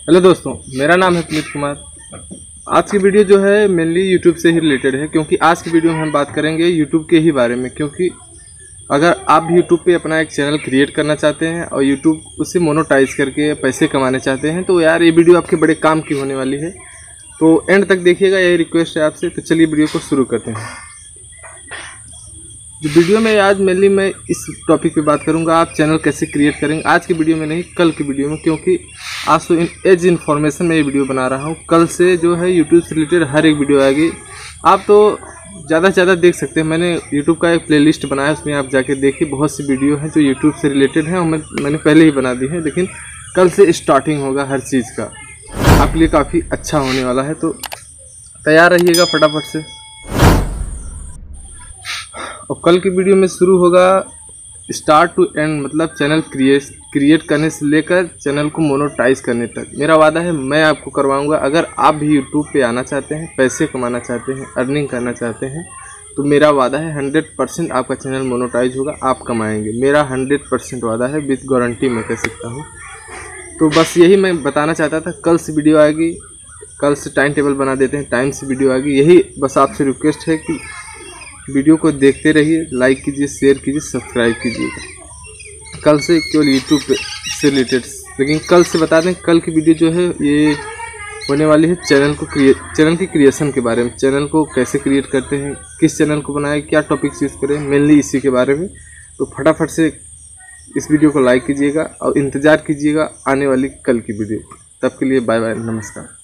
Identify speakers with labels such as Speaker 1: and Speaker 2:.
Speaker 1: Hello दोस्तों, मेरा नाम है पुनीत कुमार। आज की वीडियो जो है मेनली यूट्यूब से ही रिलेटेड है, क्योंकि आज की वीडियो में हम बात करेंगे यूट्यूब के ही बारे में, क्योंकि अगर आप भी यूट्यूब पे अपना एक चैनल क्रिएट करना चाहते हैं और यूट्यूब उसे मोनोटाइज करके पैसे कमाने चाहते हैं तो यार ये वीडियो आपके बड़े काम की होने वाली है। तो एंड तक देखिएगा, यही रिक्वेस्ट है आपसे तो चलिए वीडियो को शुरू करते हैं। जो वीडियो में आज मेनली मैं इस टॉपिक पे बात करूँगा, आप चैनल कैसे क्रिएट करेंगे। आज की वीडियो में नहीं, कल की वीडियो में, क्योंकि आज तो इन एज इन्फॉर्मेशन में ये वीडियो बना रहा हूँ। कल से जो है यूट्यूब से रिलेटेड हर एक वीडियो आएगी। आप तो ज़्यादा से ज़्यादा देख सकते हैं। मैंने यूट्यूब का एक प्लेलिस्ट बनाया, उसमें आप जाके देखिए। बहुत सी वीडियो हैं जो यूट्यूब से रिलेटेड हैं, और मैं, मैंने पहले ही बना दी है, लेकिन कल से स्टार्टिंग होगा हर चीज़ का। आपके लिए काफ़ी अच्छा होने वाला है तो तैयार रहिएगा फटाफट से। और कल की वीडियो में शुरू होगा स्टार्ट टू एंड मतलब चैनल क्रिएट क्रिएट करने से लेकर चैनल को मोनोटाइज करने तक। मेरा वादा है, मैं आपको करवाऊँगा। अगर आप भी यूट्यूब पे आना चाहते हैं, पैसे कमाना चाहते हैं अर्निंग करना चाहते हैं तो मेरा वादा है हंड्रेड परसेंट आपका चैनल मोनोटाइज होगा, आप कमाएँगे। मेरा हंड्रेड परसेंट वादा है विथ गारंटी मैं कह सकता हूँ। तो बस यही मैं बताना चाहता था, कल से वीडियो आएगी, कल से टाइम टेबल बना देते हैं टाइम से वीडियो आएगी। यही बस आपसे रिक्वेस्ट है कि वीडियो को देखते रहिए लाइक कीजिए शेयर कीजिए सब्सक्राइब कीजिएगा कल से केवल यूट्यूब से रिलेटेड लेकिन कल से बता दें, कल की वीडियो जो है, ये होने वाली है चैनल को क्रिएट चैनल की क्रिएशन के बारे में। चैनल को कैसे क्रिएट करते हैं, किस चैनल को बनाए, क्या टॉपिक्स यूज़ करें मेनली इसी के बारे में। तो फटाफट से इस वीडियो को लाइक कीजिएगा और इंतज़ार कीजिएगा आने वाली कल की वीडियो तब के लिए बाय बाय नमस्कार।